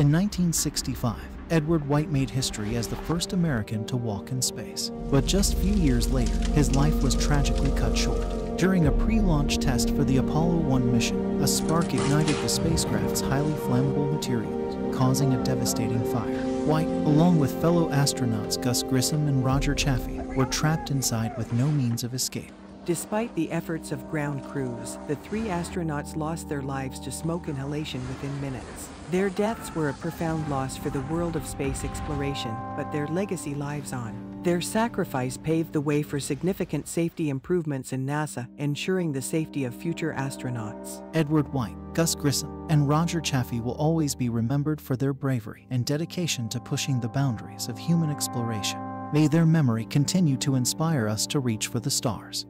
In 1965, Edward White made history as the first American to walk in space. But just few years later, his life was tragically cut short. During a pre-launch test for the Apollo 1 mission, a spark ignited the spacecraft's highly flammable materials, causing a devastating fire. White, along with fellow astronauts Gus Grissom and Roger Chaffee, were trapped inside with no means of escape. Despite the efforts of ground crews, the three astronauts lost their lives to smoke inhalation within minutes. Their deaths were a profound loss for the world of space exploration, but their legacy lives on. Their sacrifice paved the way for significant safety improvements in NASA, ensuring the safety of future astronauts. Edward White, Gus Grissom, and Roger Chaffee will always be remembered for their bravery and dedication to pushing the boundaries of human exploration. May their memory continue to inspire us to reach for the stars.